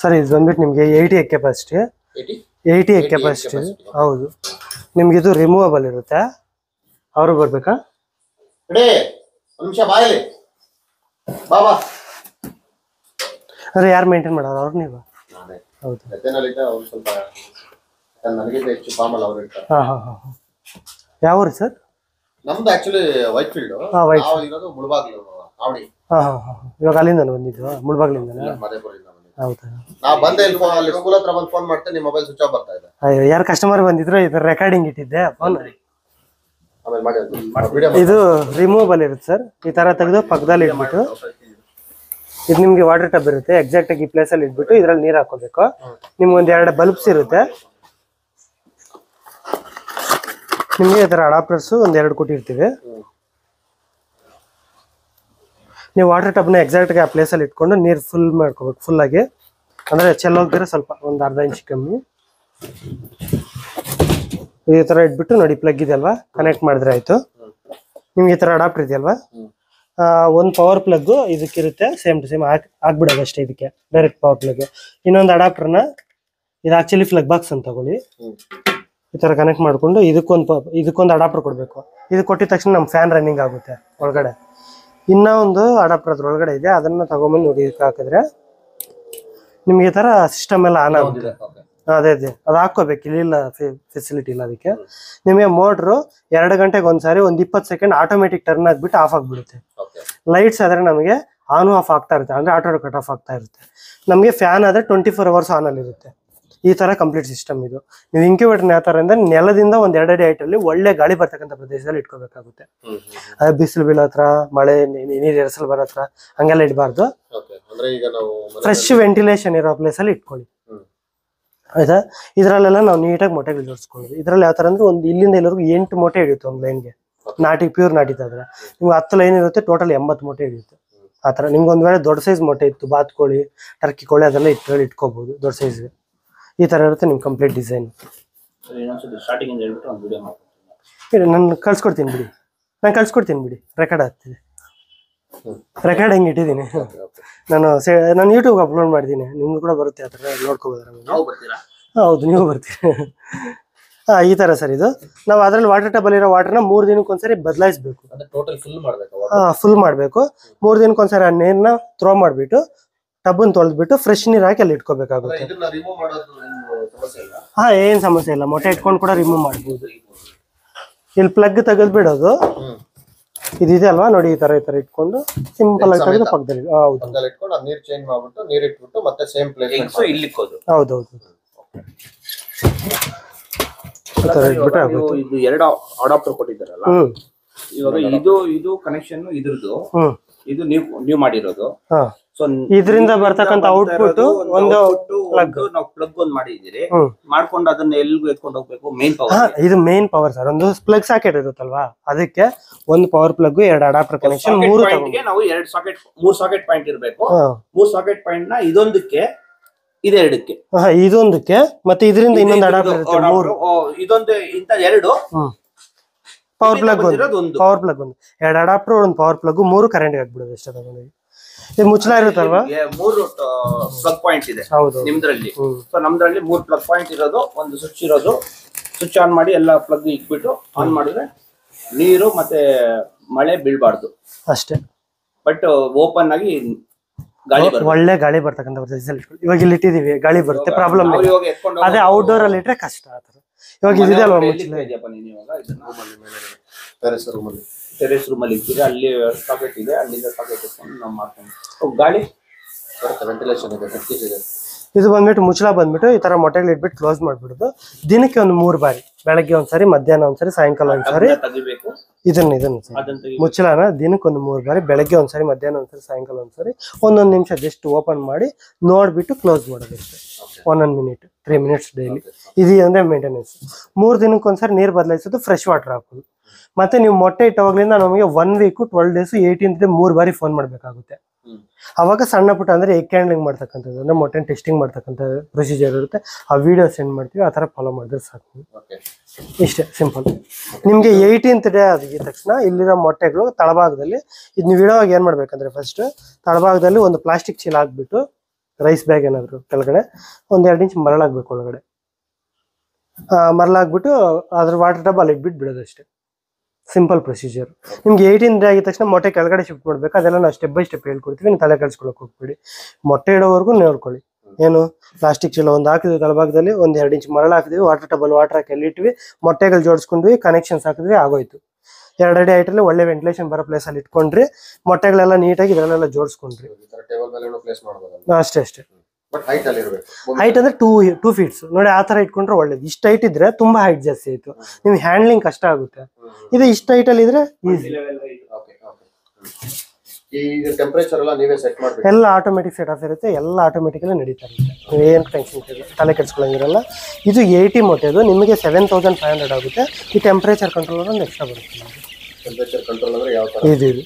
Sir ಇದು ಬಂದ್ಬಿಟ್ಟು ನಿಮಗೆ ಏಯ್ಟಿ ಎಗ್ ಕೆಪಾಸಿಟಿ ಏಯ್ಟಿ ಎಕ್ ಎಗ್ 88 ಕೆಪಾಸಿಟಿ ಹೌದು. ನಿಮ್ಗೆ ಇದು ರಿಮೂವಬಲ್ ಇರುತ್ತೆ. ಅವರು ಬರ್ಬೇಕಾ? ಅಂದ್ರೆ ಯಾರು ಮೇಂಟೈನ್ ಮಾಡೋರು? ಅವ್ರು ನೀವು? ಹೌದು. ಹಾಂ ಹಾಂ ಹಾಂ ಯಾವ ಊರು ಸರ್? ನಮ್ದು ಆಕ್ಚುಲಿ ವೈಟ್ ಫೀಲ್ಡ್ ಹಾ, white ನಾವು ಇರೋದು ಮುಳಬಾಗ್ಲು ಆವಡಿ ಹಾಂ ಹಾಂ ಹಾಂ ಇವಾಗ ಅಲ್ಲಿಂದ ಬಂದಿದ್ದು? ಮುಳಬಾಗ್ಲಿಂದ ಹೌದಾ? ನಾವು ಬಂದೆ ಇಲ್ಲಿ phone- ಅಲ್ಲಿ ಸ್ಕೂಲ್ ಹತ್ರ ಬಂದು ಫೋನ್ ಮಾಡ್ತೇನೆ ನಿಮ್ಮ ಮೊಬೈಲ್ ಸ್ವಿಚ್ ಆಫ್ ಬರ್ತಾ ಇದೆ. ಅಯ್ಯೋ ಯಾರು ಕಸ್ಟಮರ್ ಬಂದಿದ್ರು ಇದು ರೆಕಾರ್ಡಿಂಗ್ ಇಟ್ಟಿದ್ದೆ ಫೋನ್ ಆಮೇಲೆ ಮಾಡಿ ವಿಡಿಯೋ ಇದು ರಿಮೂವಬಲ್ ಇರುತ್ತೆ ಸರ್ ಈ ತರ ತೆಗೆದು ಪಕ್ಕದಲ್ಲಿ ಇಟ್ಬಿಟ್ಟು ಇದು ನಿಮ್ಗೆ ವಾಟರ್ ಟಬ್ ಇರುತ್ತೆ ಎಕ್ಸಾಕ್ಟ್ ಆಗಿ ಈ ಪ್ಲೇಸ್ ಅಲ್ಲಿ ಇಟ್ಬಿಟ್ಟು ಇದ್ರಲ್ಲಿ ನೀರ್ ಹಾಕೋಬೇಕು. ನಿಮ್ಗೆ ಒಂದ್ ಎರಡು ಬಲ್ಬ್ಸ್ ಇರುತ್ತೆ. ನಿಮ್ಗೆ ಈ ತರ ಅಡಾಪ್ಟರ್ಸ್ ಒಂದ್ ಎರಡು ಕೊಟ್ಟಿರ್ತೀವಿ. ನೀವು ವಾಟರ್ ಟಬ್ನ ಎಕ್ಸಾಕ್ಟ್ ಆಗಿ ಆ ಪ್ಲೇಸಲ್ಲಿ ಇಟ್ಕೊಂಡು ನೀರು ಫುಲ್ ಮಾಡ್ಕೋಬೇಕು ಫುಲ್ ಆಗಿ. ಅಂದ್ರೆ ಚೆಲ್ಲೋಗ್ದಿರ ಸ್ವಲ್ಪ ಒಂದ್ ಅರ್ಧ ಇಂಚ್ ಕಮ್ಮಿ. ಈ ತರ ಇಟ್ಬಿಟ್ಟು ನೋಡಿ ಪ್ಲಗ್ ಇದೆ ಅಲ್ವಾ? ಕನೆಕ್ಟ್ ಮಾಡಿದ್ರೆ ಆಯ್ತು. ನಿಮ್ಗೆ ಈ ತರ ಅಡಾಪ್ಟರ್ ಇದೆಯಲ್ವಾ ಒಂದು ಪವರ್ ಪ್ಲಗ್ ಇದಕ್ಕಿರುತ್ತೆ ಸೇಮ್ ಟು ಸೇಮ್ ಹಾಕ್ ಹಾಕ್ಬಿಡೋದು ಅಷ್ಟೇ ಇದಕ್ಕೆ. ಡೈರೆಕ್ಟ್ ಪವರ್ ಪ್ಲಗ್ ಇನ್ನೊಂದು ಅಡಾಪ್ಟರ್ನ ಇದು ಆಕ್ಚುಲಿ ಪ್ಲಗ್ ಬಾಕ್ಸ್ ಅಂತ ತಗೊಳ್ಳಿ. ಈ ತರ ಕನೆಕ್ಟ್ ಮಾಡಿಕೊಂಡು ಇದಕ್ಕೊಂದು ಇದಕ್ಕೊಂದು ಅಡಾಪ್ಟರ್ ಕೊಡಬೇಕು. ಇದು ಕೊಟ್ಟಿದ ತಕ್ಷಣ ನಮ್ಮ ಫ್ಯಾನ್ ರನ್ನಿಂಗ್ ಆಗುತ್ತೆ ಒಳಗಡೆ. ಇನ್ನೂ ಒಂದು ಅಡಾಪ್ಟರ್ ಅದ್ರ ಒಳಗಡೆ ಇದೆ. ಅದನ್ನ ತಗೊಂಬಂದು ನೋಡಿ, ಇದಕ್ಕೆ ಹಾಕಿದ್ರೆ. ನಿಮ್ಗೆ ಈ ತರ ಸಿಸ್ಟಮ್ ಎಲ್ಲ ಆನ್ ಆಗುತ್ತೆ. ಅದೇ ಅದೇ. ಅದು ಹಾಕೋಬೇಕು ಇಲ್ಲಿಲ್ಲ ಫೆಸಿಲಿಟಿ ಇಲ್ಲ ಅದಕ್ಕೆ. ನಿಮಗೆ ಮೋಟ್ರು ಎರಡು ಗಂಟೆಗೆ ಒಂದ್ಸಾರಿ ಒಂದ್ ಇಪ್ಪತ್ತು ಸೆಕೆಂಡ್ ಆಟೋಮೆಟಿಕ್ ಟರ್ನ್ ಆಗಿಬಿಟ್ಟು ಆಫ್ ಆಗಿಬಿಡುತ್ತೆ. ಲೈಟ್ಸ್ ಆದ್ರೆ ನಮಗೆ ಆನ್ ಆಫ್ ಆಗ್ತಾ ಇರುತ್ತೆ. ಅಂದ್ರೆ ಆಟೋ ಕಟ್ ಆಫ್ ಆಗ್ತಾ ಇರುತ್ತೆ. ನಮಗೆ ಫ್ಯಾನ್ ಆದ್ರೆ ಟ್ವೆಂಟಿ ಫೋರ್ ಅವರ್ಸ್ ಆನ್ ಅಲ್ಲಿ ಇರುತ್ತೆ ಈ ತರ ಕಂಪ್ಲೀಟ್ ಸಿಸ್ಟಮ್ ಇದು. ನೀವು ಇಂಕ್ಯುಬೇಟರ್ ಯಾವ ತರ ಅಂದ್ರೆ ನೆಲದಿಂದ ಒಂದ್ ಎರಡಡಿ ಐಟಲ್ಲಿ ಅಲ್ಲಿ ಒಳ್ಳೆ ಗಾಳಿ ಬರ್ತಕ್ಕಂಥ ಪ್ರದೇಶದಲ್ಲಿ ಇಟ್ಕೋಬೇಕಾಗುತ್ತೆ. ಅದೇ ಬಿಸಿಲು ಬೀಳೋ ಹತ್ರ ಮಳೆ ನೀರ್ ಎರಸಲ್ ಬರೋ ಹತ್ರ ಹಂಗೆಲ್ಲ ಇಡಬಾರ್ದು. ಫ್ರೆಶ್ ವೆಂಟಿಲೇಷನ್ ಇರೋ ಪ್ಲೇಸ್ ಅಲ್ಲಿ ಇಟ್ಕೊಳ್ಳಿ. ಆಯ್ತಾ? ಇದ್ರಲ್ಲೆಲ್ಲ ನಾವು ನೀಟಾಗಿ ಮೊಟ್ಟೆಗಳು ಜೋಡಿಸ್ಕೊಳ್ಳಿ ಇದ್ರಲ್ಲಿ ಯಾವ ತರ ಅಂದ್ರೆ ಒಂದು ಇಲ್ಲಿಂದ ಎಲ್ಲರಿಗೂ ಎಂಟು ಮೊಟ್ಟೆ ಹಿಡಿಯುತ್ತೆ ಒಂದು ಲೈನ್ಗೆ ನಾಟಿ ಪ್ಯೂರ್ ನಾಟಿತಾದ್ರೆ ನಿಮ್ಗೆ ಹತ್ತು ಲೈನ್ ಇರುತ್ತೆ ಟೋಟಲ್ ಎಂಬತ್ತು ಮೊಟ್ಟೆ ಹಿಡಿಯುತ್ತೆ. ಆ ಥರ ನಿಮ್ಗೆ ಒಂದ್ ವೇಳೆ ದೊಡ್ಡ ಸೈಜ್ ಮೊಟ್ಟೆ ಇತ್ತು ಬಾತ್ಕೋಳಿ ಟರ್ಕಿ ಕೋಳಿ ಅದೆಲ್ಲ ಇಟ್ಟು ಇಟ್ಕೋಬಹುದು ದೊಡ್ಡ ಸೈಜ್ಗೆ ಈ ತರ ಇರುತ್ತೆ ನಿಮ್ಮ ಕಂಪ್ಲೀಟ್ ಡಿಸೈನ್ ಸ್ಟಾರ್ಟಿಂಗ್ ಹೇಳ್ಬಿಟ್ಟು ನಾನು ಕಳ್ಸ್ಕೊಡ್ತೀನಿ ಬಿಡಿ. ನಾನು ಕಳ್ಸ್ಕೊಡ್ತೀನಿ ಬಿಡಿ. ರೆಕಾರ್ಡ್ ಆಗ್ತಿದೆ. ರೆಕಾರ್ಡ್ ಹೆಂಗೆ ಇಟ್ಟಿದ್ದೀನಿ? ನಾನು ಸೇ ನಾನು ಯೂಟ್ಯೂಬ್ ಅಪ್ಲೋಡ್ ಮಾಡಿದ್ದೀನಿ. ನಿಮ್ಗೆ ಕೂಡ ಬರುತ್ತೆ ಆ ಥರ ನೋಡ್ಕೋಬೋದು ನಮಗೆ? ನಾವು ಬರ್ತೀರಾ? ಹೌದು ನೀವು ಬರ್ತೀರಿ? ಹಾಂ ಈ ಥರ ಸರ್ ಇದು. ನಾವು ಅದರಲ್ಲಿ ವಾಟರ್ ಟಬಲ್ ಇರೋ ವಾಟರ್ನ ಮೂರು ದಿನಕ್ಕೆ ಒಂದ್ಸರಿ ಬದಲಾಯಿಸ್ಬೇಕು ಟೋಟಲ್ ಫುಲ್ ಮಾಡಬೇಕು ಮೂರು ಫುಲ್ ಮಾಡ್ಬೇಕು. ಮೂರ್ ದಿನಕ್ಕೆ ಒಂದ್ಸರಿ ಆ ನೀರನ್ನ ಥ್ರೋ ಮಾಡಿಬಿಟ್ಟು ಟಬ್ಬನ್ನು ತೊಳೆದ್ಬಿಟ್ಟು ಫ್ರೆಶ್ ನೀರು ಹಾಕಿ ಅಲ್ಲಿ ಇಟ್ಕೋಬೇಕಾಗುತ್ತೆ. ಹಾ ಏನ್ ಸಮಸ್ಯೆ ಇಲ್ಲ. ಮೊಟ್ಟೆ ಇಟ್ಕೊಂಡು ಕೂಡ ರಿಮೂವ್ ಮಾಡ್ಬೋದು. ಇಲ್ಲಿ ಪ್ಲಗ್ ತೆಗೆದು ಬಿಡೋದು. ಇದಿದೆ ಅಲ್ವಾ? ನೋಡಿ ಈ ತರ ಈ ತರ ಇಟ್ಕೊಂಡು ಸಿಂಪಲ್ ಆಗಿ ತೆಗೆದು ಪಕ್ಕದಲ್ಲಿ. ಹೌದು. ಪಕ್ಕದಲ್ಲಿ ಇಟ್ಕೊಂಡು ನೀರ್ ಚೇಂಜ್ ಮಾಡ್ಬಿಟ್ಟು ನೀರ್ ಇಟ್ಬಿಟ್ಟು ಮತ್ತೆ ಸೇಮ್ ಪ್ಲೇಸ್ ಇಲ್ಲಿ ಹೌದು. ಹೌದು ಈ ತರ ಇಟ್ಬಿಟ್ರೆ ಇದು ಎರಡು ಅಡಾಪ್ಟರ್ ಕೊಟ್ಟಿದ್ದಾರಲ್ಲ? ಇವಾಗ ಇದು ಇದು ಕನೆಕ್ಷನ್ ಇದ್ರದ್ದು. ಹ್ಮ್. ಇದು ನೀವು ನೀವು ಮಾಡಿರೋದು. ಇದ್ರಿಂದ ಬರ್ತಕ್ಕಂತ ಔಟ್ಪುಟ್ ಒಂದು ಪ್ಲಗ್ ನಾವು ಪ್ಲಗ್ ಒಂದ್ ಮಾಡಿದೀರಿ ಮಾಡ್ಕೊಂಡು ಅದನ್ನ ಎಲ್ಗೂ ಎತ್ಕೊಂಡು ಹೋಗ್ಬೇಕು ಮೇನ್ ಪವರ್ ಇದು ಮೇನ್ ಪವರ್ ಸರ್ ಒಂದು ಪ್ಲಗ್ ಸಾಕೆಟ್ ಇರುತ್ತಲ್ವಾ? ಅದಕ್ಕೆ ಒಂದು ಪವರ್ ಪ್ಲಗ್ ಎರಡು ಅಡಾಪ್ಟರ್ ಕನೆಕ್ಷನ್ ಮೂರು ನಾವು ಎರಡು ಸಾಕೆಟ್ ಮೂರು ಸಾಕೆಟ್ ಪಾಯಿಂಟ್ ಇರಬೇಕು. ಮೂರು ಸಾಕೆಟ್ ಪಾಯಿಂಟ್ನ ಇದೊಂದಕ್ಕೆ ಇದೆರಡಕ್ಕೆ. ಇದೊಂದಕ್ಕೆ ಮತ್ತೆ ಇದರಿಂದ ಇನ್ನೊಂದು ಅಡಾಪ್ಟರ್ ಮೂರು. ಇದೊಂದು ಇಂತ ಎರಡು. ಪವರ್ ಪ್ಲಗ್ ಒಂದು. ಪವರ್ ಪ್ಲಗ್ ಒಂದು. ಎರಡು ಅಡಾಪ್ಟರ್ ಒಂದು ಪವರ್ ಪ್ಲಗ್ ಮೂರು ಕರೆಂಟ್ ಹಾಕ್ಬಿಡೋದು ಎಷ್ಟು ತಗೊಂಡು ಇದು ಮುಚ್ಚಲ ಇರುತ್ತಲ್ವಾ? ಮೂರು ಪ್ಲಗ್ ಪಾಯಿಂಟ್ ಇದೆ ಹೌದು. ನಿಮ್ದ್ರಲ್ಲಿ. ಸೊ ನಮ್ದ್ರಲ್ಲಿ ಮೂರು ಪ್ಲಗ್ ಪಾಯಿಂಟ್ ಇರೋದು ಒಂದು ಸ್ವಿಚ್ ಇರೋದು. ಸ್ವಿಚ್ ಆನ್ ಮಾಡಿ ಎಲ್ಲ ಪ್ಲಗ್ ಇಟ್ಬಿಟ್ಟು ಆನ್ ಮಾಡಿದ್ರೆ ನೀರು ಮತ್ತೆ ಮಳೆ ಬೀಳ್ಬಾರ್ದು. ಅಷ್ಟೇ. ಬಟ್ ಓಪನ್ ಆಗಿ ಗಾಳಿ ಬರುತ್ತೆ. ಒಳ್ಳೆ ಗಾಳಿ ಬರ್ತಕ್ಕಂಥ ಇವಾಗ ಇಲ್ಲಿ ಇಟ್ಟಿದೀವಿ ಗಾಳಿ ಬರುತ್ತೆ. ಪ್ರಾಬ್ಲಮ್ ಅದೇ ಔಟ್ಡೋರ್ ಅಲ್ಲಿ ಇಟ್ರೆ ಕಷ್ಟ ಆತರ ಇವಾಗ ಇದಿದೆ ಅಲ್ವಾ ಮುಚ್ಚಲ ಟೆರೆಸ್ ರೂಮಲ್ಲಿ ರೂಮ್ ಅಲ್ಲಿ ಸಾಕೆಟ್ ಇದೆ, ಅಲ್ಲಿಂದ ಸಾಕೆಟ್ ಇಟ್ಕೊಂಡು ನಾವು ಮಾಡ್ಕೊಂಡು ಗಾಳಿ ಬರುತ್ತೆ ವೆಂಟಿಲೇಷನ್ ಇದೆ ಇದೆ. ಇದು ಬಂದ್ಬಿಟ್ಟು ಮುಚ್ಚಳ ಬಂದ್ಬಿಟ್ಟು ಈ ತರ ಮೊಟ್ಟೆಗಳು ಇಟ್ಬಿಟ್ಟು ಕ್ಲೋಸ್ ಮಾಡ್ಬಿಡುದು. ದಿನಕ್ಕೆ ಒಂದು ಮೂರು ಬಾರಿ. ಬೆಳಗ್ಗೆ ಒಂದ್ಸರಿ ಮಧ್ಯಾಹ್ನ ಒಂದ್ಸರಿ ಸಾಯಂಕಾಲ ಒಂದ್ಸರಿ. ಇದನ್ನ ಇದನ್ನ ಮುಚ್ಚಳನ ದಿನಕ್ಕೆ ಒಂದು ಮೂರು ಬಾರಿ ಬೆಳಗ್ಗೆ ಒಂದ್ಸರಿ ಮಧ್ಯಾಹ್ನ ಒಂದ್ಸರಿ ಸಾಯಂಕಾಲ ಒಂದ್ಸರಿ ಒಂದೊಂದು ನಿಮಿಷ ಜಸ್ಟ್ ಓಪನ್ ಮಾಡಿ ನೋಡ್ಬಿಟ್ಟು ಕ್ಲೋಸ್ ಮಾಡೋದು ಒಂದೊಂದು ಮಿನಿಟ್ ತ್ರೀ ಮಿನಿಟ್ಸ್ ಡೈಲಿ ಇದು ಅಂದ್ರೆ ಮೇಂಟೆನೆನ್ಸ್ ಮೂರು ದಿನಕ್ಕೆ ಒಂದ್ಸರಿ ನೀರು ಬದಲಾಯಿಸೋದು ಫ್ರೆಶ್ ವಾಟರ್ ಹಾಕೋದು. ಮತ್ತೆ ನೀವು ಮೊಟ್ಟೆ ಇಟ್ಟವಾಗ್ಲಿಂದ ನಮಗೆ one week twelve days eighteen day ಮೂರು ಬಾರಿ ಫೋನ್ ಮಾಡಬೇಕಾಗುತ್ತೆ. ಅವಾಗ ಸಣ್ಣ ಪುಟ್ಟ ಅಂದ್ರೆ ಎಗ್ ಹ್ಯಾಂಡ್ಲಿಂಗ್ ಮಾಡ್ತಕ್ಕಂಥದ್ದು ಅಂದ್ರೆ ಮೊಟ್ಟೆ ಟೆಸ್ಟಿಂಗ್ ಮಾಡ್ತಕ್ಕಂಥ ಪ್ರೊಸೀಜರ್ ಇರುತ್ತೆ. ಆ ವಿಡಿಯೋ ಸೆಂಡ್ ಮಾಡ್ತೀವಿ ಆ ಥರ ಫಾಲೋ ಮಾಡಿದ್ರೆ ಸಾಕು. ಇಷ್ಟೇ ಸಿಂಪಲ್ ನಿಮಗೆ ಏಯ್ಟೀನ್ತ್ ಡೇ ಆಗಿದ ತಕ್ಷಣ ಇಲ್ಲಿರೋ ಮೊಟ್ಟೆಗಳು ತಳಭಾಗದಲ್ಲಿ. ಇದನ್ನ ನೀವು ಏನ್ ಮಾಡ್ಬೇಕಂದ್ರೆ ಫಸ್ಟ್ ತಳಭಾಗದಲ್ಲಿ ಒಂದು ಪ್ಲಾಸ್ಟಿಕ್ ಚೀಲ ಹಾಕ್ಬಿಟ್ಟು ರೈಸ್ ಬ್ಯಾಗ್ ಏನಾದ್ರು ಕೆಳಗಡೆ ಒಂದ್ ಎರಡು ಇಂಚ್ ಮರಳಾಗ್ಬೇಕು ಒಳಗಡೆ. ಮರಳಾಗ್ಬಿಟ್ಟು ಅದ್ರ ವಾಟರ್ ಡಬ್ ಅಲ್ಲಿ ಇಟ್ಬಿಟ್ಟು ಬಿಡೋದು ಅಷ್ಟೇ. ಸಿಂಪಲ್ ಪ್ರೊಸೀಜರ್ ನಿಮ್ಗೆ ಏಯ್ಟೀನ್ ಡೇ ಆಗಿದ ತಕ್ಷಣ ಮೊಟ್ಟೆ ಕೆಳಗಡೆ ಶಿಫ್ಟ್ ಮಾಡ್ಬೇಕು. ಅದೆಲ್ಲ ನಾವು ಸ್ಟೆಪ್ ಬೈ ಸ್ಟೆಪ್ ಹೇಳ್ಕೊಡ್ತೀವಿ. ನೀವು ತಲೆ ಕಳ್ಸ್ಕೊಳಕ್ ಹೋಗ್ಬೇಡಿ. ಮೊಟ್ಟೆ ಇಡೋವರೆಗೂ ನೋಡ್ಕೊಳ್ಳಿ. ಏನು? ಪ್ಲಾಸ್ಟಿಕ್ ಚೀಲ ಒಂದು ಹಾಕಿದ್ವಿ ತಳಭಾಗದಲ್ಲಿ ಒಂದು ಎರಡು ಇಂಚ್ ಮರಳು ಹಾಕಿದ್ವಿ ವಾಟರ್ ಟಬಲ್ ವಾಟರ್ ಹಾಕಿ ಎಲ್ಲಿಟ್ವಿ ಮೊಟ್ಟೆಗಳು ಜೋಡಿಸ್ಕೊಂಡ್ವಿ ಕನೆಕ್ಷನ್ಸ್ ಹಾಕಿದ್ವಿ ಆಗೋಯ್ತು. ಎರಡು ಅಡಿ ಹೈಟಲ್ಲಿ ಒಳ್ಳೆ ವೆಂಟಿಲೇಷನ್ ಬರೋ ಪ್ಲೇಸ್ ಅಲ್ಲಿ ಇಟ್ಕೊಂಡ್ರಿ. ಮೊಟ್ಟೆಗಳೆಲ್ಲ ನೀಟಾಗಿ ಇದರಲ್ಲೆಲ್ಲ ಜೋಡಿಸ್ಕೊಂಡ್ರಿ. ಅಷ್ಟೇ ಅಷ್ಟೇ. ಹೈಟ್ ಅಲ್ಲಿ ಅಂದ್ರೆ ಟೂ ಟೂ ಫೀಟ್ಸ್ ನೋಡಿ ಆ ತರ ಇಟ್ಕೊಂಡ್ರೆ ಒಳ್ಳೇದು. ಇಷ್ಟ ಹೈಟ್ ಇದ್ರೆ ತುಂಬಾ ಹೈಟ್ ಜಾಸ್ತಿ ಆಯ್ತು. ನಿಮ್ಗೆ ಹ್ಯಾಂಡ್ಲಿಂಗ್ ಕಷ್ಟ ಆಗುತ್ತೆ. ಇದು ಇಷ್ಟ ಹೈಟ್ ಅಲ್ಲಿ ಇದ್ರೆ ಎಲ್ಲ ಆಟೋಮೆಟಿಕ್ ಸೆಟ್ ಆಫ್ ಇರುತ್ತೆ. ಎಲ್ಲ ಆಟೋಮೆಟಿಕಲಿ ನಡೀತಾ ಇರುತ್ತೆ. ಏನ್ ಟೆನ್ಷನ್ ತಲೆ ಕೆಡ್ಸ್ಕೊಳಂಗಿರಲ್ಲ ಇದು ಏಯ್ಟಿ ಮೊಟ್ಟೆದು ನಿಮಗೆ ಸೆವೆನ್ ತೌಸಂಡ್ ಫೈವ್ ಹಂಡ್ರೆಡ್ ಆಗುತ್ತೆ. ಈ ಟೆಂಪ್ರೇಚರ್ ಕಂಟ್ರೋಲ್ ಒಂದು ಎಕ್ಸ್ಟ್ರಾ ಬರುತ್ತೆ ಇದು ಇದು.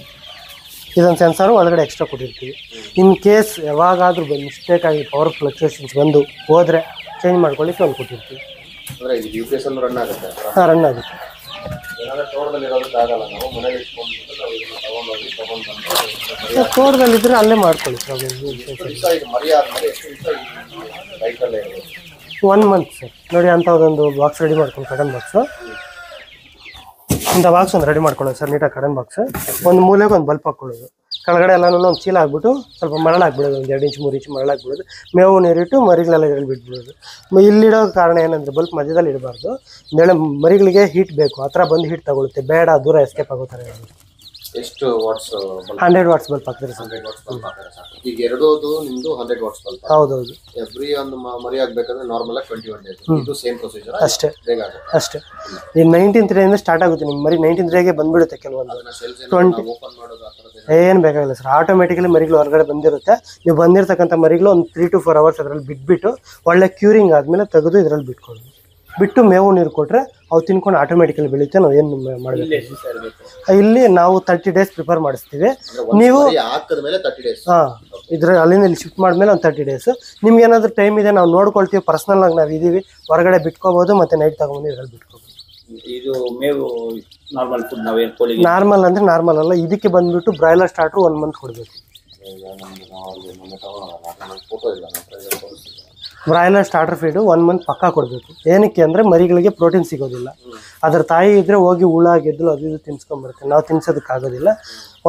ಇದೊಂದು ಸೆನ್ಸಾರ್ ಒಳಗಡೆ ಎಕ್ಸ್ಟ್ರಾ ಕೊಟ್ಟಿರ್ತೀವಿ. ಇನ್ ಕೇಸ್ ಯಾವಾಗಾದ್ರೂ ಬಂದು ಮಿಸ್ಟೇಕ್ ಆಗಿ ಪವರ್ ಫ್ಲಕ್ಚುಯೇಷನ್ಸ್ ಬಂದು ಹೋದ್ರೆ ಚೇಂಜ್ ಮಾಡ್ಕೊಳ್ಳಿಕ್ಕೆ ಒಂದು ಕೊಟ್ಟಿರ್ತೀವಿ. ರನ್ ಆಗುತ್ತೆ ಹಾಂ ರನ್ ಆಗುತ್ತೆ. ತೋಟದಲ್ಲಿದ್ದರೆ ಅಲ್ಲೇ ಮಾಡ್ಕೊಳ್ಳಿ ಪ್ರಾಬ್ಲಮ್ ಒನ್ ಮಂತ್ ಸರ್ ನೋಡಿ ಅಂಥದ್ದೊಂದು ಬಾಕ್ಸ್ ರೆಡಿ ಮಾಡ್ಕೊಂಡು ಕಟನ್ ಬಾಕ್ಸು ಇಂಥ ಬಾಕ್ಸ್ ಒಂದು ರೆಡಿ ಮಾಡ್ಕೊಳ್ಳೋದು ಸರ್ ನೀಟಾಗಿ ಕಡನ್ ಬಾಕ್ಸ್ ಒಂದು ಮೂಲೆಗೆ ಒಂದು ಬಲ್ಪ್ ಹಾಕ್ಕೊಳ್ಳೋದು. ಕೆಳಗಡೆ ಎಲ್ಲಾನು ಒಂದು ಚೀಲ ಹಾಕ್ಬಿಟ್ಟು ಸ್ವಲ್ಪ ಮರಳಾಗ್ಬಿಡೋದು ಒಂದು ಎರಡು ಇಂಚ್ ಮೂರು ಇಂಚ್ ಮರಳಾಗ್ಬಿಡೋದು ಮೇವು ನೀರಿಟ್ಟು ಮರಿಗಳೆಲ್ಲ ಬಿಟ್ಬಿಡೋದು. ಇಲ್ಲಿಡೋ ಕಾರಣ ಏನಂದ್ರೆ ಬಲ್ಪ್ ಮಧ್ಯದಲ್ಲಿ ಇಡಬಾರ್ದು. ಮರಿಗಳಿಗೆ ಹೀಟ್ ಬೇಕು, ಆ ಥರ ಬಂದು ಹೀಟ್ ತಗೊಳುತ್ತೆ ಬೇಡ, ದೂರ ಎಸ್ಕೇಪ್ ಆಗೋ ಥರ ಇರೋದು ಎಷ್ಟು watts bulb hundred watts bulb ಹಾಕ್ತಾರೆ ಸರ್? ಹಂಡ್ರೆಡ್ ವಾಟ್ಸ್ ಬಲ್ಪ್ ಈಗ ಎರಡೋದು ನಿಮ್ದು ಹಂಡ್ರೆಡ್ ವಾಟ್ಸ್ ಬಲ್ಪ್ ಹೌದೌದು. ಎವ್ರಿ ಒಂದು ಮರಿ ಆಗ್ಬೇಕಂದ್ರೆ ನಾರ್ಮಲ್ ಆಗಿ ಟ್ವೆಂಟಿ ಒನ್ ಡೇಸ್ ಇದು ಸೇಮ್ ಪ್ರೊಸೀಜರ್ ಅಷ್ಟೇ. ಬೇಗ ಆಗುತ್ತೆ ಅಷ್ಟೇ ಈ ನೈನ್ಟೀನ್ ತ್ರೀಯಿಂದ ಸ್ಟಾರ್ಟ್ ಆಗುತ್ತೆ ನಿಮ್ಮ ಮರಿ ನೈನ್ಟೀನ್ ತ್ರೀಗೆ ಬಂದ್ಬಿಡುತ್ತೆ ಕೆಲವೊಂದು. ಟ್ವೆಂಟಿ ಓಪನ್ ಮಾಡೋದು ಆ ಥರದ್ದು ಏನು ಬೇಕಾಗಿಲ್ಲ ಸರ್. ಆಟೋಮೆಟಿಕಲಿ ಮರಿಗಳು ಹೊರಗಡೆ ಬಂದಿರುತ್ತೆ. ನೀವು ಬಂದಿರತಕ್ಕಂಥ ಮರಿಗಳು ಒಂದು ತ್ರೀ ಟು ಫೋರ್ ಅವರ್ಸ್ ಅದರಲ್ಲಿ ಬಿಟ್ಬಿಟ್ಟು ಒಳ್ಳೆ ಕ್ಯೂರಿಂಗ್ ಆದಮೇಲೆ ತೆಗೆದು ಇದರಲ್ಲಿ ಬಿಟ್ಕೊಳ್ಳಿ. ಬಿಟ್ಟು ಮೇವು ನೀರು ಕೊಟ್ಟರೆ ಅವು ತಿನ್ಕೊಂಡು ಆಟೋಮೆಟಿಕಲಿ ಬೆಳೆಯುತ್ತೆ ನಾವು ಏನು ಮಾಡಬೇಕು? ಇಲ್ಲಿ ನಾವು ತರ್ಟಿ ಡೇಸ್ ಪ್ರಿಪೇರ್ ಮಾಡಿಸ್ತೀವಿ. ನೀವು ಹಾಂ ಇದ್ರ ಅಲ್ಲಿಂದ ಇಲ್ಲಿ ಶಿಫ್ಟ್ ಮಾಡಿದ್ಮೇಲೆ ಒಂದು ತರ್ಟಿ ಡೇಸ್ ನಿಮ್ಗೆ ಏನಾದರೂ ಟೈಮ್ ಇದೆ ನಾವು ನೋಡ್ಕೊಳ್ತೀವಿ ಪರ್ಸ್ನಲ್ ಆಗಿ ನಾವು ಇದೀವಿ. ಹೊರಗಡೆ ಬಿಟ್ಕೋಬೋದು ಮತ್ತೆ ನೈಟ್ ತಗೊಂಡು ಇದ್ರಲ್ಲಿ ಬಿಟ್ಕೋಬೋದು. ಇದು ಮೇವು ನಾರ್ಮಲ್ ಫುಡ್ ನಾವೇನ್ ಕೋಳಿಗೆ? ನಾರ್ಮಲ್ ಅಂದ್ರೆ ನಾರ್ಮಲ್ ಅಲ್ಲ ಇದಕ್ಕೆ ಬಂದ್ಬಿಟ್ಟು ಬ್ರಾಯ್ಲರ್ ಸ್ಟಾರ್ಟರ್ ಒನ್ ಮಂತ್ ಕೊಡಬೇಕು. Broiler starter feed one month pukka ಕೊಡಬೇಕು. ಏನಕ್ಕೆ ಅಂದರೆ ಮರಿಗಳಿಗೆ ಪ್ರೋಟೀನ್ ಸಿಗೋದಿಲ್ಲ. ಅದರ ತಾಯಿ ಇದ್ದರೆ ಹೋಗಿ ಹುಳ ಗೆದ್ದಲು ಅದು ಇದು ತಿನ್ಸ್ಕೊಂಬರುತ್ತೆ ನಾವು ತಿನ್ಸೋದಕ್ಕಾಗೋದಿಲ್ಲ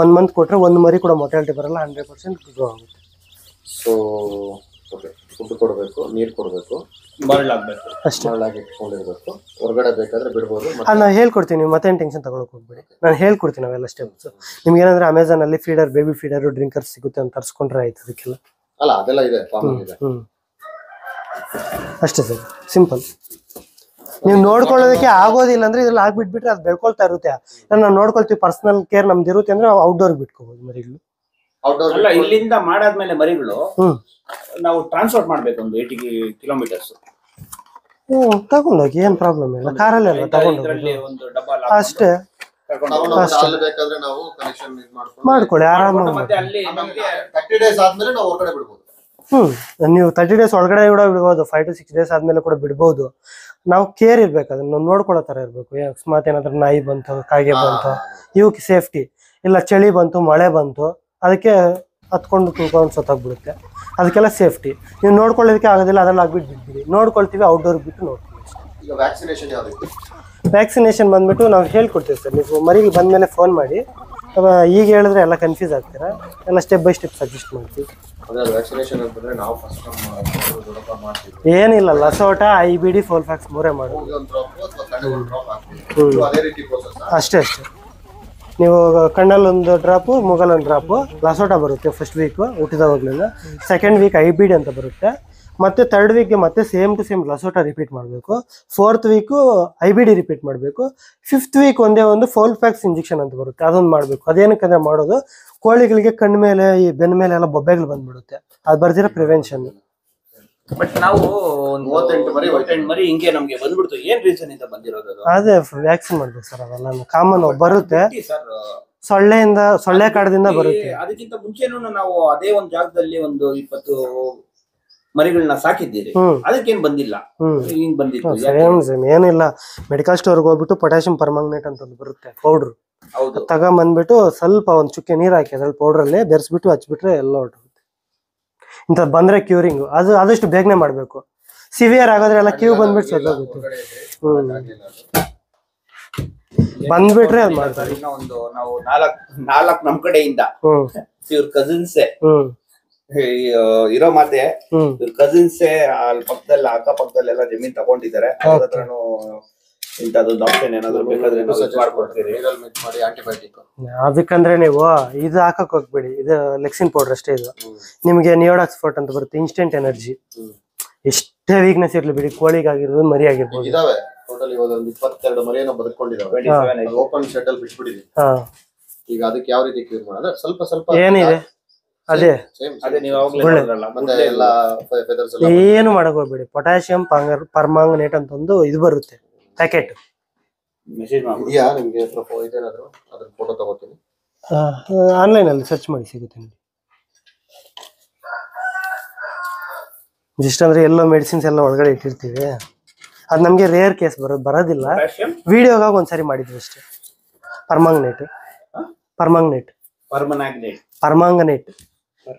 ಒನ್ ಮಂತ್ ಕೊಟ್ಟರೆ ಒಂದು ಮರಿ ಕೂಡ ಮೊಟಾಲಿಟಿ ಬರಲ್ಲ ಹಂಡ್ರೆಡ್ ಪರ್ಸೆಂಟ್ ಗ್ರೋ ಆಗುತ್ತೆ. ಸೊ ಓಕೆ ಫುಡ್ ಕೊಡಬೇಕು ನೀರು ಕೊಡಬೇಕು. ಮರಳಾಗ್ಬೇಕು ಅಷ್ಟೇ. ಮರಳಾಗಿ ಇಟ್ಕೊಂಡಿರ್ಬೇಕು. ಹೊರಗಡೆ ಬೇಕಾದ್ರೆ ಬಿಡ್ಬೋದು ಅದು ನಾನು ಹೇಳ್ಕೊಡ್ತೀನಿ ನೀವು ಮತ್ತೇನು ಟೆನ್ಷನ್ ತಗೊಳಕ್ ಹೋಗ್ಬೇಡಿ. ನಾನು ಹೇಳ್ಕೊಡ್ತೀನಿ ಅವೆಲ್ಲ ಸ್ಟೆಪ್ಸ್ ನಿಮ್ಗೆ ಏನಂದ್ರೆ ಅಮೆಝಾನಲ್ಲಿ ಫೀಡರ್ ಬೇಬಿ ಫೀಡರು ಡ್ರಿಂಕರ್ಸ್ ಸಿಗುತ್ತೆ ಅಂತ ತರ್ಸ್ಕೊಂಡ್ರೆ ಆಯ್ತು ಅದಕ್ಕೆಲ್ಲ. ಅಲ್ಲ ಅದೆಲ್ಲ ಇದೆ ಫಾರ್ಮ್ ಇದೆ. ಹ್ಞೂ ಅಷ್ಟೇ ಸರ್ ಸಿಂಪಲ್. ನೀವು ನೋಡ್ಕೊಳ್ಳೋದಕ್ಕೆ ಆಗೋದಿಲ್ಲ ಅಂದ್ರೆ ಇದ್ರಲ್ಲಿ ಆಗ್ಬಿಟ್ಬಿಟ್ರೆ ಅದು ಬೆಳ್ಕೊಳ್ತಾ ಇರುತ್ತೆ. ನಾವು ನೋಡ್ಕೊಳ್ತೀವಿ ಪರ್ಸನಲ್ ಕೇರ್ ನಮ್ದು ಇರುತ್ತೆ ಅಂದ್ರೆ ಔಟ್ಡೋರ್ ಬಿಟ್ಕೋಬಹುದು ಮರಿಗಳು. ಔಟ್ಡೋರ್ ಅಲ್ಲ ಇಲ್ಲಿಂದ ಮಾಡಾದ್ಮೇಲೆ ಮರಿಗಳು ನಾವು ಟ್ರಾನ್ಸ್ಪೋರ್ಟ್ ಮಾಡ್ಬೇಕು ಒಂದು ಏಟಿ ಕಿಲೋಮೀಟರ್ಸ್ ಹ್ಮ್ ತಗೊಂಡೋಗಿ ಏನ್ ಪ್ರಾಬ್ಲಮ್ ಇಲ್ಲ. ಕಾರಲ್ಲಿ ಅಲ್ಲ ತಗೊಂಡೋಗಿ ಅಷ್ಟೇ. ಮಾಡ್ಕೊಳ್ಳಿ ಆರಾಮಾಗಿ ಮತ್ತೆ ಅಲ್ಲಿ ನಮ್ಗೆ ತರ್ಟಿ ಡೇಸ್ ಆದ್ಮೇಲೆ ನಾವು ಹೊರಗಡೆ ಬಿಡ್ಬೋದು. ಹ್ಮ್. ನೀವು ತರ್ಟಿ ಡೇಸ್ ಒಳಗಡೆ ಕೂಡ ಬಿಡ್ಬೋದು ಫೈವ್ ಟು ಸಿಕ್ಸ್ ಡೇಸ್ ಆದ್ಮೇಲೆ ಕೂಡ ಬಿಡ್ಬೋದು. ನಾವು ಕೇರ್ ಇರ್ಬೇಕು ಅದನ್ನ ನೋಡ್ಕೊಳ್ಳೋ ತರ ಇರ್ಬೇಕು. ಅಕಸ್ಮಾತ್ ಏನಾದ್ರು ನಾಯಿ ಬಂತು ಕಾಗೆ ಬಂತು ಇವಕ್ಕೆ ಸೇಫ್ಟಿ ಇಲ್ಲ ಚಳಿ ಬಂತು ಮಳೆ ಬಂತು ಅದಕ್ಕೆ ಹತ್ಕೊಂಡು ಕುಂತ್ಕೊಂಡು ಸತ್ತೋಗ್ಬಿಡುತ್ತೆ ಅದಕ್ಕೆಲ್ಲ ಸೇಫ್ಟಿ ನೀವು ನೋಡ್ಕೊಳ್ಳೋದಕ್ಕೆ ಆಗೋದಿಲ್ಲ ಅದ್ರಲ್ಲಿ ಆಗ್ಬಿಟ್ಟು ಬಿಡ್ತೀವಿ ನೋಡ್ಕೊಳ್ತೀವಿ ಔಟ್ಡೋರ್ ಬಿಟ್ಟು ಯಾವ ವ್ಯಾಕ್ಸಿನೇಷನ್ ಬಂದ್ಬಿಟ್ಟು ನಾವು ಹೇಳ್ಕೊಡ್ತೀವಿ ಸರ್ ನೀವು ಮರಿಗೆ ಬಂದಮೇಲೆ ಫೋನ್ ಮಾಡಿ. ಅವ ಈಗ ಹೇಳಿದ್ರೆ ಎಲ್ಲ ಕನ್ಫ್ಯೂಸ್ ಆಗ್ತೀರಾ? ಎಲ್ಲ ಸ್ಟೆಪ್ ಬೈ ಸ್ಟೆಪ್ ಸಜೆಸ್ಟ್ ಮಾಡ್ತೀವಿ. ಅಂದ್ರೆ ವ್ಯಾಕ್ಸಿನೇಷನ್ ಅಂತಂದ್ರೆ ನಾವು ಫಸ್ಟ್ ನಮ್ಮ ದೊಡ್ಡಪ್ಪ ಮಾಡ್ತೀವಿ ಏನಿಲ್ಲ LaSota I B D fowl pox ಮೂರೇ ಮಾಡೋದು. ಅಥವಾ ಅದೇ ರೀತಿ ಪ್ರೋಸೆಸ್ ಅಷ್ಟೇ ಅಷ್ಟೇ. ನೀವು ಕಣ್ಣಲ್ಲಿ ಒಂದು ಡ್ರಾಪು ಮೂಗಲ್ ಒಂದು ಡ್ರಾಪು ಲಸೋಟ ಬರುತ್ತೆ first week ಹುಟ್ಟಿದವಾಗ್ಲಿಂದ second week I B D ಅಂತ ಬರುತ್ತೆ. ಮತ್ತೆ ತರ್ಡ್ ವೀಕ್ಗೆ ಮತ್ತೆ same to same LaSota repeat ಮಾಡಬೇಕು. Fourth week I B D repeat ಮಾಡಬೇಕು. ಫಿಫ್ತ್ ವೀಕ್ ಒಂದೇ ಒಂದು ಫೋಲ್ ಫ್ಯಾಕ್ಸ್ ಇಂಜೆಕ್ಷನ್ ಅಂತ ಬರುತ್ತೆ. ಅದೊಂದು ಮಾಡಬೇಕು. ಅದೇನಕ್ಕಂದ್ರೆ ಮಾಡೋದು ಕೋಳಿಗಳಿಗೆ ಕಣ್ಣು ಮೇಲೆ ಈ ಬೆನ್ ಮೇಲೆ ಎಲ್ಲ ಬೊಬ್ಬೆಗಳು ಬಂದ್ಬಿಡುತ್ತೆ. ಅದು ಬರ್ದಿರೋ ಪ್ರಿವೆನ್ಷನ್ ಬಟ್ ನಾವು ಒಂದು ಮೂವತ್ತೆಂಟು ಮರಿ ಹಿಂಗೆ ನಮ್ಗೆ ಬಂದ್ಬಿಡ್ತು. ಏನ್ ರೀಸನ್ ಇಂದ ಬಂದಿರೋದು ಅದು? ಅದೇ ವ್ಯಾಕ್ಸಿನ್ ಮಾಡ್ಬೇಕು ಸರ್ ಅದೆಲ್ಲ ಕಾಮನ್ ಬರುತ್ತೆ. ಸೊಳ್ಳೆಯಿಂದ ಸೊಳ್ಳೆ ಕಾಡದಿಂದ ಬರುತ್ತೆ. ಅದಕ್ಕಿಂತ ಮುಂಚೆನೂ ನಾವು ಅದೇ ಒಂದು ಜಾಗದಲ್ಲಿ ಒಂದು ಇಪ್ಪತ್ತು ಮರಿಗಳನ್ನ ಸಾಕಿದ್ದೀರಿ. ಅದಕ್ಕೇನ್ ಬಂದಿಲ್ಲ. ಹಿಂಗ್ ಬಂದಿತ್ತು? ಯಾಕೆ? ಸೇಮ್ ಸೇಮ್ ಏನಿಲ್ಲ. ಮೆಡಿಕಲ್ ಸ್ಟೋರ್ಗೆ ಹೋಗ್ಬಿಟ್ಟು ಪೊಟ್ಯಾಷಿಯಂ ಪರ್ಮಾಂಗನೇಟ್ ಅಂತ ಒಂದು ಬರುತ್ತೆ ಪೌಡರ್ ಹೌದು. ತಗೊಂಬಂದ್ಬಿಟ್ಟು ಸ್ವಲ್ಪ ಒಂದು ಚುಕ್ಕೆ ನೀರು ಹಾಕಿ ಅದ್ರಲ್ಲಿ ಪೌಡ್ರಲ್ಲಿ ಬೆರೆಸ್ಬಿಟ್ಟು ಹಚ್ಬಿಟ್ರೆ ಎಲ್ಲ ಹೊರಟೋಗುತ್ತೆ. ಇಂಥ ಬಂದ್ರೆ ಕ್ಯೂರಿಂಗ್ ಅದು ಆದಷ್ಟು ಬೇಗನೆ ಮಾಡಬೇಕು. ಸಿವಿಯರ್ ಆಗೋದ್ರೆ ಎಲ್ಲ ಕ್ಯೂ ಬಂದ್ಬಿಟ್ಟು ಸತ್ತೋಗುತ್ತೆ ಹ್ಮ್. ಬಂದ್ಬಿಟ್ರೆ ಅದ್ ಮಾಡ್ತಾರೆ ಇನ್ನೊಂದು ಒಂದು ನಾವು ನಾಲ್ಕು ನಾಲ್ಕು ನಮ್ ಕಡೆಯಿಂದ. ಇವ್ರ ಕಸಿನ್ಸೇ ಇರೋ ಮಾತೆ ಕಸಿನ್ಸ್ ಅಲ್ಲಿ ಪಕ್ಕದಲ್ಲಿ ಅಕ್ಕ ಪಕ್ಕದಲ್ಲಿ ಎಲ್ಲ ಜಮೀನ್ ತಗೊಂಡಿದ್ದಾರೆ ಹತ್ರನು ಇಂಥದ್ದು ಆಪ್ಷನ್ ಏನಾದ್ರು ಬೇಕಾದ್ರೆ ಮಾಡ್ಕೊಡ್ತೀರಿ ನೀರಲ್ಲಿ ಮಿಕ್ಸ್ ಮಾಡಿ ಆಂಟಿಬಯೋಟಿಕ್ ಅದಕ್ಕಂದ್ರೆ ನೀವು ಇದು ಹಾಕಕ್ ಹೋಗ್ಬೇಡಿ. ಇದು ಲೆಕ್ಸಿನ್ ಪೌಡರ್ ಅಷ್ಟೇ ಇದು. ನಿಮಗೆ ನಿಯೋಡಾಕ್ಸ್ ಫೋರ್ಟ್ ಅಂತ ಬರುತ್ತೆ ಇನ್ಸ್ಟೆಂಟ್ ಎನರ್ಜಿ. ಎಷ್ಟೇ ವೀಕ್ನೆಸ್ ಇರ್ಲಿ ಬಿಡಿ ಕೋಳಿಗಾಗಿರ್ಬೋದು ಮರಿ ಆಗಿರ್ಬೋದು ಇದಾವೆ. ಟೋಟಲ್ ಇವಾಗ ಒಂದು ಇಪ್ಪತ್ತೆರಡು ಮರಿಯನ್ನು ಬದುಕೊಂಡಿದಾವೆ ಟ್ವೆಂಟಿ ಓಪನ್ ಶೆಡ್ ಅಲ್ಲಿ ಬಿಟ್ಬಿಟ್ಟಿದೀವಿ ಈಗ ಅದಕ್ಕೆ ಯಾವ ರೀತಿ ಕ್ಯೂರ್ ಮಾಡೋದು? ಸ್ವಲ್ಪ ಸ್ವಲ್ಪ ಏನಿದೆ? ಅದೇ. ಸೇಮ್ ಅದೇ ನೀವು ಅವಾಗ್ಲೇ ಒಳ್ಳೆ. ಮತ್ತೆ ಮೊದ್ಲೇ ಫೆದರ್ಸ್ ಎಲ್ಲ ಏನು ಮಾಡಕ್ ಹೋಗ್ಬೇಡಿ ಪೊಟ್ಯಾಷಿಯಂ ಪಂಗರ್ ಪರ್ಮಾಂಗನೇಟ್ ಅಂತ ಒಂದು ಇದು ಬರುತ್ತೆ. ಪ್ಯಾಕೆಟ್ ಮೆಸೇಜ್ ಮಾಡ್ಬಿಡಿ ಇದೆಯಾ ನಿಮ್ಗೆ ಸ್ವಲ್ಪ ಇದೇನಾದ್ರು ಅದ್ರ ಫೋಟೋ ತಗೋತೀನಿ. ಆನ್ಲೈನ್ ಅಲ್ಲಿ ಸರ್ಚ್ ಮಾಡಿ ಸಿಗುತ್ತೆ ನಿಮ್ಗೆ. ಜಸ್ಟ್ ಅಂದ್ರೆ ಎಲ್ಲೋ ಮೆಡಿಸಿನ್ಸ್ ಎಲ್ಲ ಒಳಗಡೆ ಇಟ್ಟಿರ್ತೀವಿ. ಅದು ನಮಗೆ ರೇರ್ ಕೇಸ್ ಬರೋದು ಬರೋದಿಲ್ಲ. ವಿಡಿಯೋಗಾಗ ಒಂದ್ಸರಿ ಮಾಡಿದ್ವಿ ಅಷ್ಟೇ. Permanganate permanganate. Permanganate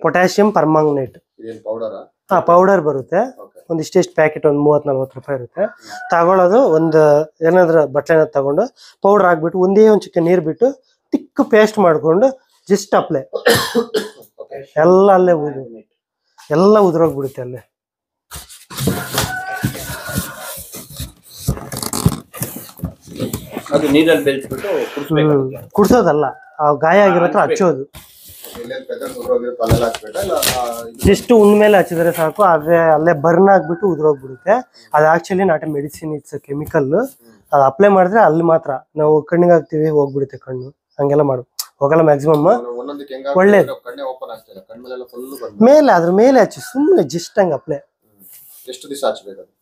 potassium permanganate ಹಾ ಪೌಡರ್ ಬರುತ್ತೆ. ಒಂದಿಷ್ಟು ಒಂದು ಇಷ್ಟೆಷ್ಟು ಪ್ಯಾಕೆಟ್ ಒಂದು ಮೂವತ್ ನಲ್ವತ್ತು ರೂಪಾಯಿ ಇರುತ್ತೆ. ತಗೊಳ್ಳೋದು ಒಂದು ಏನಾದ್ರ ಬಟ್ಲೆನ ತಗೊಂಡು ಪೌಡರ್ ಹಾಕ್ಬಿಟ್ಟು ಒಂದೇ ಒಂದು ಚಿಕ್ಕ ನೀರು ಬಿಟ್ಟು ತಿಕ್ಕ ಪೇಸ್ಟ್ ಮಾಡಿಕೊಂಡು ಜಸ್ಟ್ ಅಪ್ಲೆ. ಎಲ್ಲ ಅಲ್ಲೇ ಉದು ಎಲ್ಲ ಉದುರೋಗ್ಬಿಡುತ್ತೆ ಅಲ್ಲೇ. ಕುಡ್ಸೋದಲ್ಲ. ಆ ಗಾಯ ಆಗಿರೋ ಹತ್ರ ಹಚ್ಚೋದು. ಜಸ್ಟ್ ಮೇಲೆ ಹಚ್ಚಿದ್ರೆ ಸಾಕು ಅದೇ ಅಲ್ಲೇ ಬರ್ನ್ ಆಗ್ಬಿಟ್ಟು ಉದುರೋಗ್ಬಿಡುತ್ತೆ. ಅದು actually not a medicine it's chemical ಅದು ಅಪ್ಲೈ ಮಾಡಿದ್ರೆ ಅಲ್ಲಿ ಮಾತ್ರ. ನಾವು ಕಣ್ಣಿಗೆ ಹಾಕ್ತಿವಿ ಹೋಗ್ಬಿಡುತ್ತೆ ಕಣ್ಣು. ಹಂಗೆಲ್ಲ ಮಾಡು. ಹೋಗಲ್ಲ ಮ್ಯಾಕ್ಸಿಮಮ್ ಒಳ್ಳೇದು. ಮೇಲೆ ಅದ್ರ ಮೇಲೆ ಹಚ್ಚಿ ಸುಮ್ಮನೆ ಜಸ್ಟ್ ಹಂಗೆ ಅಪ್ಲೈ ಎಷ್ಟು ದಿವಸ ಹ್ಮ್?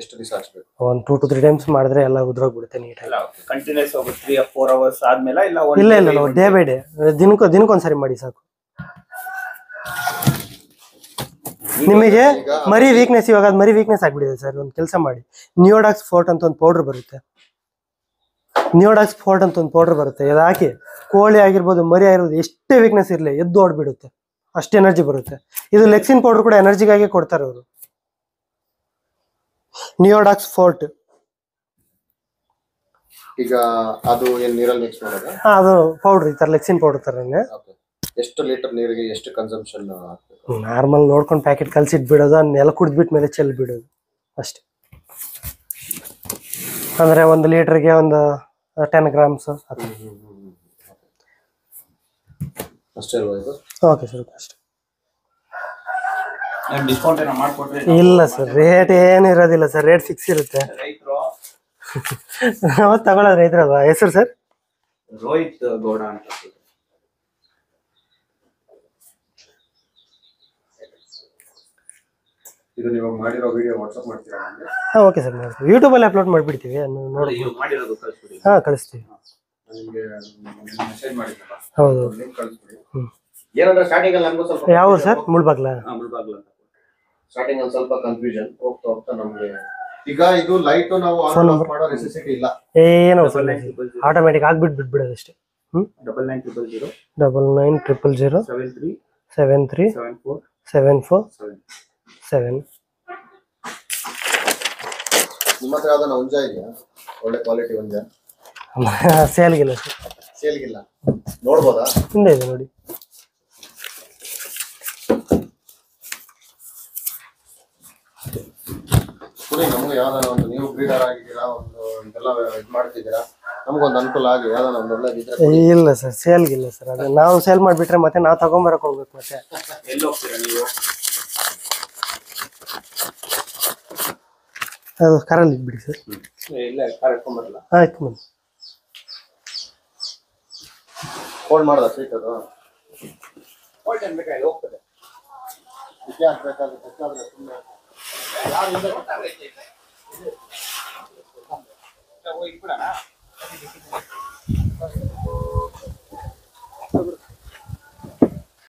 ಎಷ್ಟು ದಿವಸ ಹಚ್ಬೇಕು? ಒಂದು ಟೂ ಟು ತ್ರೀ ಟೈಮ್ಸ್ ಮಾಡಿದ್ರೆ ಎಲ್ಲ ಉದ್ರೋಗ್ಬಿಡುತ್ತೆ ನೀಟಾಗಿ ಇಲ್ಲ ಕಂಟಿನ್ಯೂಸ್ ಹೋಗಿ ತ್ರೀ ಫೋರ್ ಅವರ್ಸ್ ಆದ್ಮೇಲೆ ಇಲ್ಲ one ಇಲ್ಲ day ಇಲ್ಲ ಡೇ. ಬೈ ಡೇ ದಿನಕ್ಕೂ ದಿನಕ್ಕೊಂದ್ಸರಿ ಮಾಡಿ ಸಾಕು. ನಿಮಗೆ ಈಗ ಮರಿ ವೀಕ್ನೆಸ್ ಇವಾಗ ಅದು ಮರಿ ವೀಕ್ನೆಸ್ ಆಗ್ಬಿಟ್ಟಿದೆ ಸರ್ ಒಂದು ಕೆಲಸ ಮಾಡಿ. ನಿಯೋಡಾಕ್ಸ್ ಫೋರ್ಟ್ ಅಂತ ಒಂದು ಪೌಡರ್ ಬರುತ್ತೆ. ನಿಯೋಡಾಕ್ಸ್ ಫೋರ್ಟ್ ಅಂತ ಒಂದು ಪೌಡರ್ ಬರುತ್ತೆ. ಅದಾಕಿ ಹಾಕಿ ಕೋಳಿ ಆಗಿರ್ಬೋದು ಮರಿ ಆಗಿರ್ಬೋದು ಎಷ್ಟೇ ವೀಕ್ನೆಸ್ ಇರಲಿ ಎದ್ದು ಓಡ್ಬಿಡುತ್ತೆ. ಅಷ್ಟು ಎನರ್ಜಿ ಬರುತ್ತೆ. ಇದು ಲೆಕ್ಸಿನ್ ಪೌಡರ್ ಕೂಡ ಎನರ್ಜಿಗಾಗಿ ಕೊಡ್ತಾರೆ ಅವರು. ನಿಯೋಡಾಕ್ಸ್ ಫೋರ್ಟ್ ಈಗ ಅದು ಏನ್ ನೀರಲ್ಲಿ ಮಿಕ್ಸ್ ಮಾಡೋದು? ಅದು ಪೌಡರ್ ಈ ಥರ ಲೆಕ್ಸಿನ್ ಪೌಡರ್ ತರ ಓಕೆ ಎಷ್ಟು ಲೀಟರ್ ನೀರಿಗೆ ಎಷ್ಟು ಕನ್ಸಂಪ್ಷನ್ ನಾರ್ಮಲ್ ನೋಡ್ಕೊಂಡು ಪ್ಯಾಕೆಟ್ ಕಲ್ಸಿಟ್ ಬಿಡೋದು? ನೆಲ ಕುಡಿದ್ಬಿಟ್ಟು ಮೇಲೆ ಚೆಲ್ ಬಿಡೋದು. ಅಷ್ಟೇ. ಅಂದ್ರೆ ಒಂದು ಲೀಟರ್ಗೆ ಒಂದು ಟೆನ್ ಗ್ರಾಮ್ಸ್ ಅಷ್ಟೇ ಅಲ್ವಾ ಇದು? ಓಕೆ ಸರ್ ಅಷ್ಟೇ. ಡಿಸ್ಕೌಂಟ್ ಏನೋ ಮಾಡ್ಕೊಟ್ರೆ ಇಲ್ಲ ಸರ್ ರೇಟ್ ಏನು ಇರೋದಿಲ್ಲ ಸರ್ ರೇಟ್ ಫಿಕ್ಸ್ ಇರುತ್ತೆ. ರೈತರು. ನಾವು ತಗೊಳ್ಳೋದು ರೈತರಲ್ವಾ ಹೆಸರು ಸರ್ ರೋಹಿತ್ ಗೌಡ ಅಂತ ಇದು ನೀವು ಮಾಡಿರೋ ವಿಡಿಯೋ ವಾಟ್ಸಪ್ ಮಾಡ್ತೀರಾ ಹಾಂ ಓಕೆ ಸರ್ ಮಾಡ್ತೀವಿ. ಯೂಟ್ಯೂಬಲ್ಲಿ ಅಪ್ಲೋಡ್ ಮಾಡಿಬಿಡ್ತೀವಿ ನೋಡಿ ಮಾಡಿರೋದು ಕಳಿಸ್ಬಿಡಿ. ಹಾಂ ಕಳಿಸ್ತೀವಿ. ನಿಮಗೆ ಮೆಸೇಜ್ ಮಾಡಿದ್ನಲ್ಲ. ಹೌದು. ಲಿಂಕ್ ಕಳಿಸ್ಬಿಡಿ. ಏನಂದ್ರೆ ಸ್ವಲ್ಪ ಯಾವ ಸರ್ ಮುಳ್ಬಾಗ್ಲ? ಹಾ, ಮುಳ್ಬಾಗ್ಲು ಅಂತ. ಸ್ಟಾರ್ಟಿಂಗ್ ಅಲ್ಲಿ ಸ್ವಲ್ಪ ಕನ್ಫ್ಯೂಷನ್ ಹೋಗ್ತಾ ಹೋಗ್ತಾ ನಮ್ಗೆ ಈಗ ಇದು ಲೈಟ್ ನಾವು ಆನ್ ಆಫ್ ಮಾಡೋ ನೆಸೆಸಿಟಿ ಇಲ್ಲ. ಏನು ಆಟೋಮೆಟಿಕ್ ಆಗ್ಬಿಟ್ಟು ಬಿಟ್ಬಿಡೋದು ಅಷ್ಟೇ. Double nine triple zero double nine triple zero seven three seven three seven four seven four seven seven ನಿಮ್ಮ ಹತ್ರ ಯಾವ್ದಾನ ಹುಂಜ ಇದೆಯಾ? ಒಳ್ಳೆ ಕ್ವಾಲಿಟಿ ಹುಂಜ ಸೇಲ್ಗಿಲ್ಲ ಸರ್ ಸೇಲ್ಗಿಲ್ಲ ನೋಡ್ಬೋದಾ? ಹಿಂದೆ ಇದೆ ನೋಡಿ. ಕುಡಿ ಸರ್ ಯಾವ್ದಾನ ಒಂದು ನೀವು ಬ್ರೀಡರ್ ಆಗಿದ್ದೀರಾ ಒಂದು ಇದೆಲ್ಲ ಇದು ಮಾಡ್ತಿದ್ದೀರಾ? ನಮ್ಗೊಂದು ಅನುಕೂಲ ಆಗಿ ಯಾವ್ದಾನ ಒಂದು ಒಳ್ಳೆ ಇಲ್ಲ ಸರ್ ಸೇಲ್ಗಿಲ್ಲ ಸರ್. ಅದು ನಾವು ಸೇಲ್ ಮಾಡಿಬಿಟ್ರೆ ಮತ್ತೆ ನಾವು ತಗೊಂಬರಕ್ ಹೋಗ್ಬೇಕು ಮತ್ತೆ. ಎಲ್ಲಿ ಹೋಗ್ತೀರಾ ನೀವು? ಅದು ಕಾರಲ್ಲಿ ಇಟ್ಬಿಡಿ ಸರ್. ಇಲ್ಲ ಕಾರ್ ಇಟ್ಕೊಂಬರಲ್ಲ ಆಯ್ತು ಬನ್ನಿ ಫೋನ್ ಮಾಡ್ದ ಸ್ವೀಟ್ ಅದು? ಹೋಗ್ತದೆ? ಹಾಕ್ಬೇಕಾಗುತ್ತೆ ಎಷ್ಟಾದ್ರೆ ಸುಮ್ಮನೆ ಹೋಗಿ ಬಿಡೋಣ